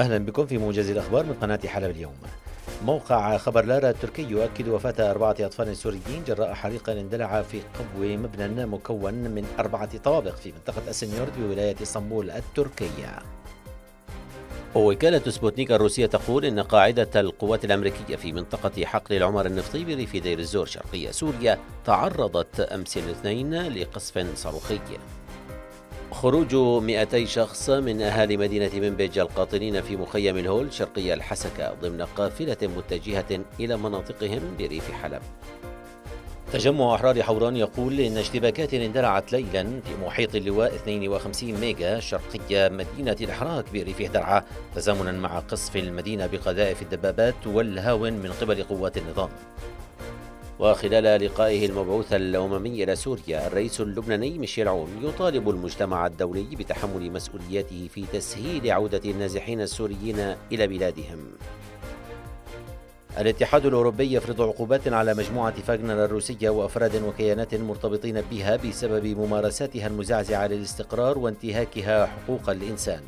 أهلا بكم في موجز الأخبار من قناة حلب اليوم. موقع خبرلر التركي يؤكد وفاة أربعة أطفال سوريين جراء حريق اندلع في قبو مبنى مكون من أربعة طوابق في منطقة أسنيورت بولاية إسطنبول التركية. وكالة سبوتنيك الروسية تقول إن قاعدة القوات الأمريكية في منطقة حقل العمر النفطي بريف دير الزور شرقي سوريا تعرضت أمس الاثنين لقصف صاروخي. خروج 200 شخص من أهالي مدينة منبج القاطنين في مخيم الهول شرقي الحسكة ضمن قافلة متجهة إلى مناطقهم بريف حلب. تجمع أحرار حوران يقول إن اشتباكات اندلعت ليلا في محيط اللواء 52 ميكا شرقي مدينة الحراك بريف درعا تزامنا مع قصف المدينة بقذائف الدبابات والهاون من قبل قوات النظام. وخلال لقائه المبعوث الأممي إلى سوريا الرئيس اللبناني ميشيل عون يطالب المجتمع الدولي بتحمل مسؤولياته في تسهيل عودة النازحين السوريين إلى بلادهم. الاتحاد الأوروبي يفرض عقوبات على مجموعة فاغنر الروسية وأفراد وكيانات مرتبطين بها بسبب ممارساتها المزعزعة للاستقرار وانتهاكها حقوق الإنسان.